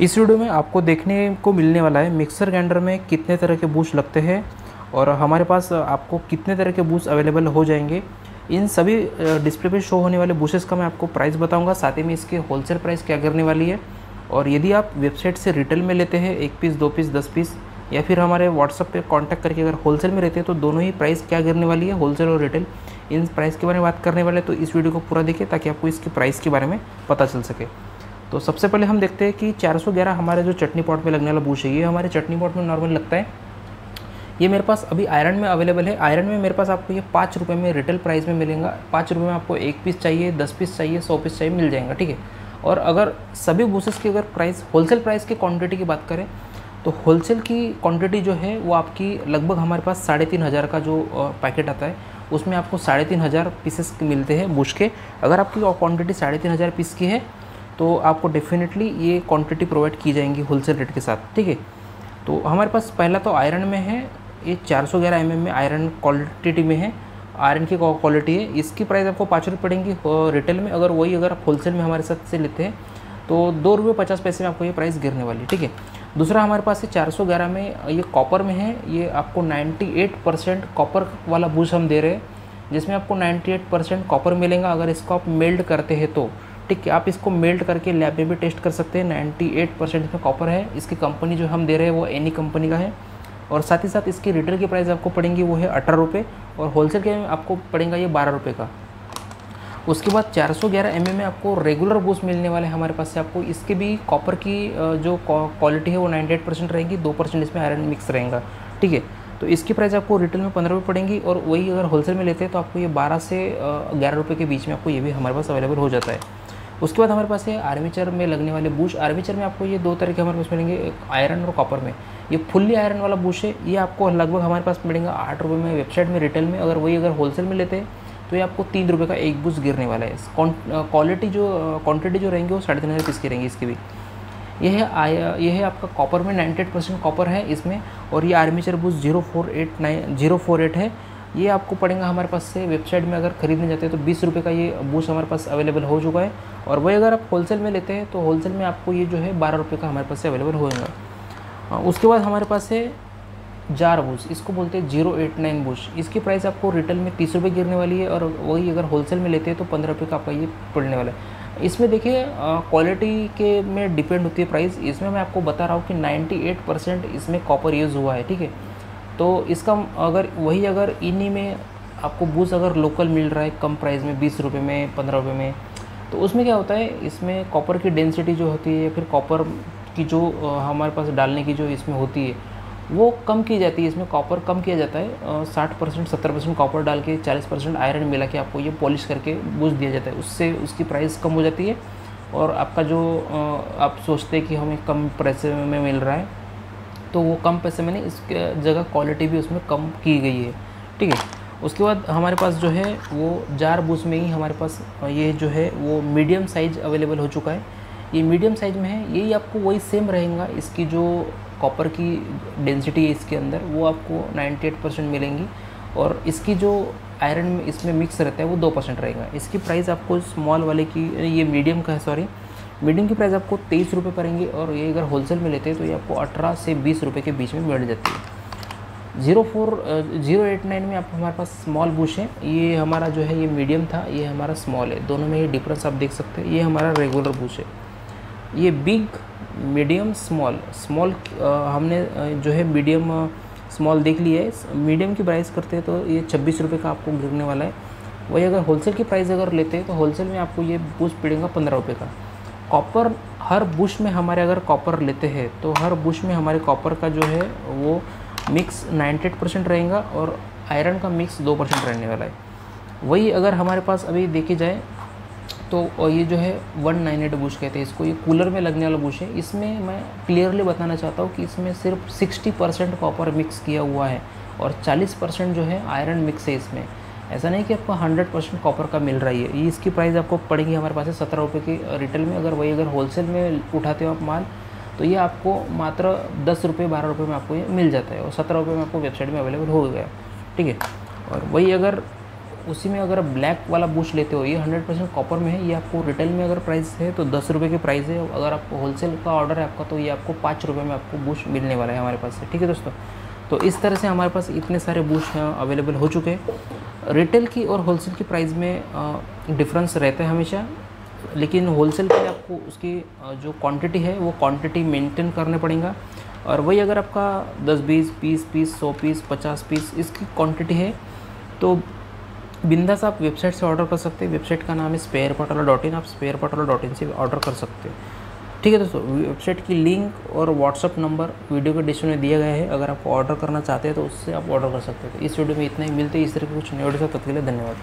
इस वीडियो में आपको देखने को मिलने वाला है मिक्सर ग्राइंडर में कितने तरह के बूश लगते हैं और हमारे पास आपको कितने तरह के बूश अवेलेबल हो जाएँगे। इन सभी डिस्प्ले पे शो होने वाले बूशेस का मैं आपको प्राइस बताऊँगा। साथ ही में इसके होलसेल प्राइस क्या करने वाली है। और यदि आप वेबसाइट से रिटेल में लेते हैं, एक पीस दो पीस दस पीस या फिर हमारे व्हाट्सअप पे कांटेक्ट करके अगर होलसेल में रहते हैं तो दोनों ही प्राइस क्या गिरने वाली है? होलसेल और रिटेल इन प्राइस के बारे में बात करने वाले तो इस वीडियो को पूरा देखिए, ताकि आपको इसके प्राइस के बारे में पता चल सके। तो सबसे पहले हम देखते हैं कि 411 हमारे जो चटनी पॉट में लगने वाला बूश है, ये हमारे चटनी पॉट में नॉर्मल लगता है। ये मेरे पास अभी आयरन में अवेलेबल है। आयरन में मेरे पास आपको ये पाँच रुपये में रिटेल प्राइस में मिलेगा। पाँच रुपये में आपको एक पीस चाहिए, दस पीस चाहिए, सौ पीस चाहिए, मिल जाएगा, ठीक है? और अगर सभी बूसेस की अगर प्राइस होलसेल प्राइस की क्वान्टिटी की बात करें तो होलसेल की क्वान्टिटी जो है, वो आपकी लगभग हमारे पास साढ़े तीन हज़ार का जो पैकेट आता है, उसमें आपको साढ़े तीन हज़ार पीसेस मिलते हैं बुश के। अगर आपकी क्वांटिटी साढ़े तीन हज़ार पीस की है तो आपको डेफिनेटली ये क्वांटिटी प्रोवाइड की जाएँगी होलसेल रेट के साथ, ठीक है? तो हमारे पास पहला तो आयरन में है, ये 411 सौ mm में आयरन क्वालिटी में है आयरन की क्वालिटी है। इसकी प्राइस आपको पाँच रुपये पड़ेंगी रिटेल में, अगर वही अगर आप होलसेल में हमारे साथ से लेते हैं तो दो रुपये पचास पैसे में आपको ये प्राइस गिरने वाली ठीक है? दूसरा हमारे पास ये 411 में, ये कॉपर में है, ये आपको 98 परसेंट कॉपर वाला बूस हम दे रहे हैं, जिसमें आपको 98 परसेंट कॉपर मिलेगा। अगर इसको आप मेल्ड करते हैं तो ठीक है आप इसको मेल्ट करके लैब में भी टेस्ट कर सकते हैं। 98 परसेंट इसमें कॉपर है। इसकी कंपनी जो हम दे रहे हैं वो एनी कंपनी का है। और साथ ही साथ इसकी रिटेल की प्राइस आपको पड़ेंगी वो है अठारह रुपये और होलसेल के आपको पड़ेगा ये बारह रुपये का। उसके बाद 411 सौ mm में आपको रेगुलर बूस्ट मिलने वाले हमारे पास से। आपको इसके भी कॉपर की जो क्वालिटी है वो 98 परसेंट रहेगी, दो परसेंट इसमें आयरन मिक्स रहेगा। ठीक है? तो इसकी प्राइस आपको रिटेल में पंद्रह रुपये पड़ेंगी और वही अगर होलसेल में लेते हैं तो आपको ये बारह से ग्यारह रुपये के बीच में आपको ये भी हमारे पास अवेलेबल हो जाता है। उसके बाद हमारे पास है आर्मीचर में लगने वाले बूश आर्मीचर में आपको ये दो तरह के हमारे पास मिलेंगे आयरन और कॉपर में। ये फुल्ली आयरन वाला बूश है, ये आपको लगभग हमारे पास मिलेगा आठ रुपये में वेबसाइट में रिटेल में। अगर वही अगर होलसेल में लेते हैं तो ये आपको तीन रुपये का एक बूस गिरने वाला है। क्वालिटी जो क्वान्टिटी जो रहेंगी वो साढ़े तीन हज़ार पीस की रहेंगी इसकी भी। यह है आया, यह आपका कॉपर में 98 परसेंट कॉपर है इसमें और ये armature bush zero four eight nine zero four eight है। ये आपको पड़ेगा हमारे पास से वेबसाइट में अगर खरीदने जाते हैं तो बीस रुपये का ये बूस हमारे पास अवेलेबल हो चुका है और वही अगर आप होलसेल में लेते हैं तो होलसेल में आपको ये जो है बारह रुपये का हमारे पास से अवेलेबल होगा उसके बाद हमारे पास है जार बूस इसको बोलते हैं ज़ीरो एट नाइन बूस इसकी प्राइस आपको रिटेल में तीस रुपये गिरने वाली है और वही अगर होलसेल में लेते हैं तो पंद्रह रुपये का आपका ये पड़ने वाला है। इसमें देखिए क्वालिटी के में डिपेंड होती है प्राइस इसमें मैं आपको बता रहा हूँ कि 98 परसेंट इसमें कॉपर यूज़ हुआ है, ठीक है? तो इसका अगर, वही अगर इन्हीं में आपको बूस अगर लोकल मिल रहा है, कम प्राइस में, बीस रुपये में, पंद्रह रुपये में तो उसमें क्या होता है, इसमें कॉपर की डेंसिटी जो होती है फिर कॉपर की जो हमारे पास डालने की जो इसमें होती है वो कम की जाती है, इसमें कॉपर कम किया जाता है साठ परसेंट, सत्तर परसेंट कॉपर डाल के, चालीस परसेंट आयरन मिला के आपको ये पॉलिश करके बूझ दिया जाता है। उससे उसकी प्राइस कम हो जाती है और आपका जो आप सोचते हैं कि हमें कम पैसे में मिल रहा है तो वो कम पैसे में नहीं, इसके जगह क्वालिटी भी उसमें कम की गई है। ठीक है? उसके बाद हमारे पास जो है, वो जार बूस में ही हमारे पास ये जो है, वो मीडियम साइज़ अवेलेबल हो चुका है। ये मीडियम साइज़ में है, यही आपको वही सेम रहेगा, इसकी जो कॉपर की डेंसिटी है इसके अंदर, वो आपको 98 परसेंट मिलेंगी और इसकी जो आयरन में इसमें मिक्स रहता है, वो दो परसेंट रहेगा। इसकी प्राइस आपको स्मॉल वाले की ये मीडियम का है सॉरी मीडियम की प्राइस आपको तेईस रुपये पड़ेंगे और ये अगर होलसेल में लेते हैं तो ये आपको अठारह से बीस रुपये के बीच में मिल जाती है। Zero four zero eight nine में आप, हमारे पास स्मॉल बुश है। ये हमारा जो है, ये मीडियम था, ये हमारा स्मॉल है। दोनों में ये डिफरेंस आप देख सकते हैं। ये हमारा रेगुलर बुश है। ये बिग मीडियम स्मॉल स्मॉल हमने जो है मीडियम स्मॉल देख लिया है। मीडियम की प्राइस करते हैं तो ये छब्बीस रुपये का आपको गिरने वाला है। वही अगर होलसेल की प्राइस अगर लेते हैं तो होलसेल में आपको ये बुश पड़ेगा पंद्रह रुपये का। कॉपर, हर बुश में हमारे अगर कॉपर लेते हैं तो हर बुश में हमारे कॉपर का जो है वो मिक्स 98 परसेंट रहेगा और आयरन का मिक्स दो परसेंट रहने वाला है। वही अगर हमारे पास अभी देखी जाए तो ये जो है वन नाइन एट बुश कहते हैं इसको। ये कूलर में लगने वाला बुश है। इसमें मैं क्लियरली बताना चाहता हूँ कि इसमें सिर्फ़ सिक्सटी परसेंट कॉपर मिक्स किया हुआ है और चालीस परसेंट जो है आयरन मिक्स है इसमें। ऐसा नहीं कि आपको हंड्रेड परसेंट कॉपर का मिल रही है। इसकी प्राइस आपको पड़ेगी हमारे पास सत्रह रुपये की रिटेल में। अगर वही अगर होलसेल में उठाते हो आप माल तो ये आपको मात्र दस रुपये बारह रुपये में आपको ये मिल जाता है और सत्रह रुपये में आपको वेबसाइट में अवेलेबल हो गया। ठीक है? और वही अगर उसी में अगर ब्लैक वाला बूश लेते हो, ये हंड्रेड परसेंट कॉपर में है, ये आपको रिटेल में अगर प्राइस है तो दस रुपये की प्राइस है, अगर आपको होलसेल का ऑर्डर है आपका तो ये आपको पाँच रुपये में आपको बूश मिलने वाला है हमारे पास से, ठीक है दोस्तों? तो इस तरह से हमारे पास इतने सारे बूश अवेलेबल हो चुके हैं। रिटेल की और होलसेल की प्राइस में डिफरेंस रहता है हमेशा, लेकिन होलसेल के आपको उसकी जो क्वांटिटी है, वो क्वांटिटी मेंटेन करने पड़ेगा। और वही अगर आपका 10 बीस बीस पीस सौ पीस, पचास पीस इसकी क्वांटिटी है तो बिंदास आप वेबसाइट से ऑर्डर कर सकते हैं। वेबसाइट का नाम है स्पेयर पटोला डॉट इन आप स्पेयर पटोला डॉट इन से ऑर्डर कर सकते हैं। ठीक है दोस्तों, वेबसाइट की लिंक और व्हाट्सअप नंबर वीडियो के डिस्क्रिप्शन में दिया गया है। अगर आप ऑर्डर करना चाहते हैं तो उससे आप ऑर्डर कर सकते हैं। इस वीडियो में इतना ही। मिलते हैं इस तरह के कुछ नए वीडियो तब के लिए धन्यवाद।